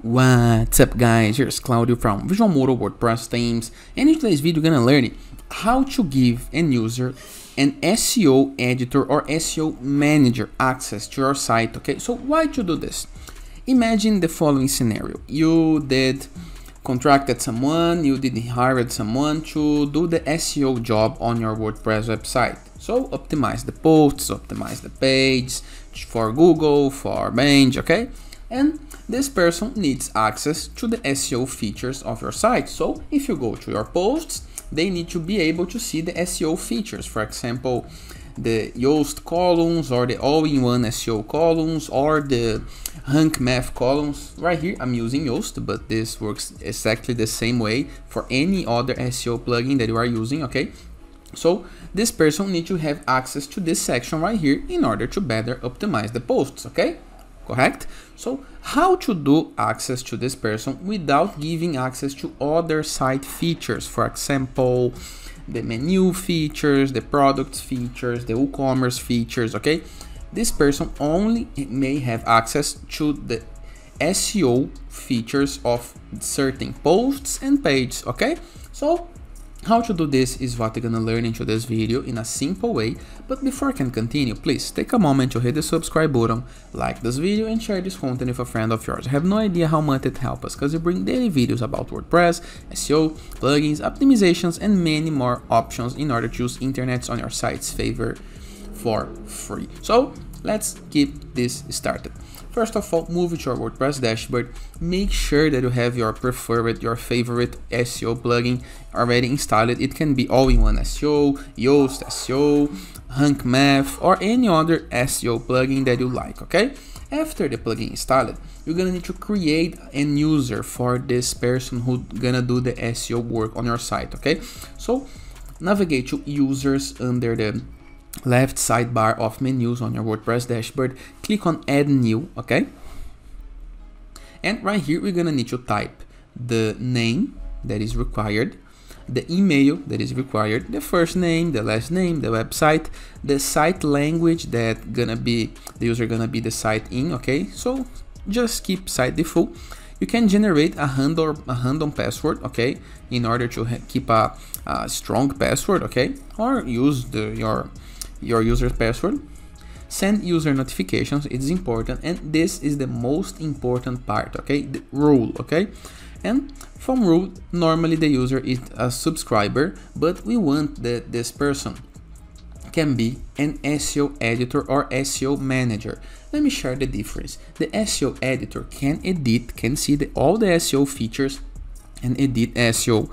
What's up guys, here's Claudio from Visual Visualmodo WordPress themes and in today's video we're gonna learn how to give an user an SEO editor or SEO manager access to your site, okay? So why to do this? Imagine the following scenario. You did contracted someone, you did hired someone to do the SEO job on your WordPress website. So optimize the posts, optimize the page for Google, for Bing, okay? And this person needs access to the SEO features of your site. So if you go to your posts, they need to be able to see the SEO features. For example, the Yoast columns or the all-in-one SEO columns or the Rank Math columns. Right here, I'm using Yoast, but this works exactly the same way for any other SEO plugin that you are using, okay? So this person needs to have access to this section right here in order to better optimize the posts, okay? Correct? So how to do access to this person without giving access to other site features, for example, the menu features, the products features, the WooCommerce features, okay? This person only may have access to the SEO features of certain posts and pages, okay? So how to do this is what you're gonna learn into this video in a simple way, but before I can continue, please take a moment to hit the subscribe button, like this video and share this content with a friend of yours. I have no idea how much it helps us, cause we bring daily videos about WordPress, SEO, plugins, optimizations and many more options in order to use internets on your site's favor for free. So let's keep this started. First of all, move to your WordPress dashboard. Make sure that you have your preferred, your favorite SEO plugin already installed. It can be all-in-one SEO, Yoast SEO, Rank Math, or any other SEO plugin that you like, okay? After the plugin installed, you're gonna need to create a user for this person who's gonna do the SEO work on your site, okay? So navigate to users under the left sidebar of menus on your WordPress dashboard, click on add new, okay? And right here, we're gonna need to type the name that is required, the email that is required, the first name, the last name, the website, the site language that gonna be, the user gonna be the site in, okay? So just keep site default. You can generate a random, a random password, okay? In order to keep a, a strong password, okay? Or use the, your your user's password send user notifications it's important and this is the most important part okay the rule okay and from rule normally the user is a subscriber but we want that this person can be an SEO editor or SEO manager. Let me share the difference. The SEO editor can edit, can see the, all the SEO features and edit SEO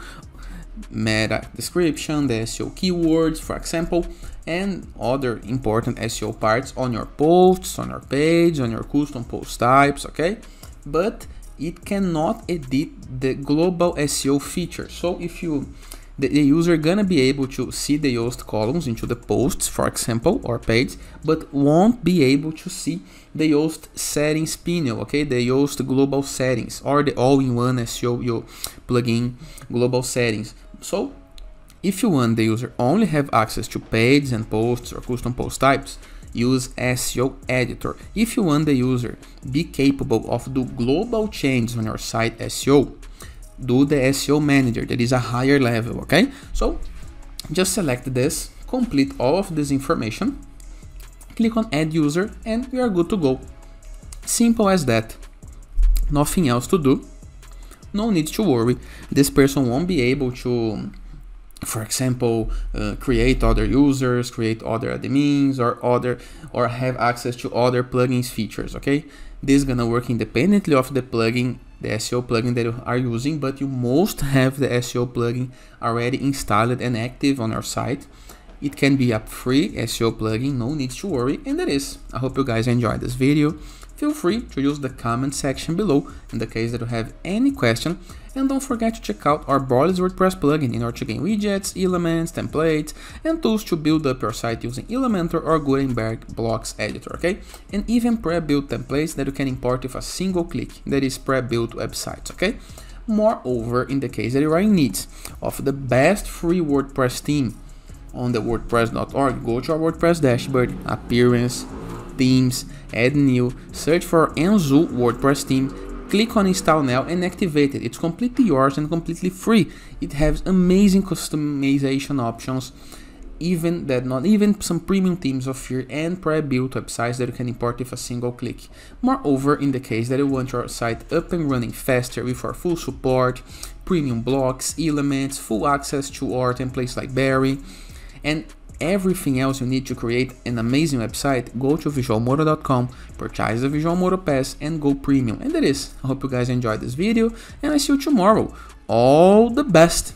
meta description, the SEO keywords, for example, and other important SEO parts on your posts, on your page, on your custom post types, okay? But it cannot edit the global SEO feature. So if you the, the user gonna be able to see the Yoast columns into the posts, for example, or page, but won't be able to see the Yoast settings panel, okay? The Yoast global settings or the all-in-one SEO plugin global settings. So if you want the user only have access to pages and posts or custom post types, use SEO editor. If you want the user be capable of do global changes on your site SEO, do the SEO manager that is a higher level, okay? So just select this, complete all of this information, click on add user and we are good to go. Simple as that. Nothing else to do no need to worry. This person won't be able to, for example, uh, create other users, create other admins, or other or have access to other plugins features. Okay, this is gonna work independently of the plugin, the SEO plugin that you are using, but you must have the SEO plugin already installed and active on your site. It can be a free SEO plugin, no need to worry, and that is. I hope you guys enjoyed this video. Feel free to use the comment section below in the case that you have any question and don't forget to check out our Borderless WordPress plugin in order to gain widgets, elements, templates, and tools to build up your site using Elementor or Gutenberg blocks editor, okay? And even pre-built templates that you can import with a single click, that is pre-built websites, okay? Moreover, in the case that you are in need of the best free WordPress theme on the WordPress.org, go to our WordPress dashboard, appearance, themes, add new, search for Enzo WordPress theme, click on install now and activate it. It's completely yours and completely free. It has amazing customization options even that not even some premium themes of your and pre-built websites that you can import with a single click. Moreover, in the case that you want your site up and running faster with our full support, premium blocks, elements, full access to our templates like Barry, and everything else you need to create an amazing website, go to visualmodo.com, purchase the Visual Visualmodo Pass and go premium. And that is, I hope you guys enjoyed this video and I see you tomorrow. All the best!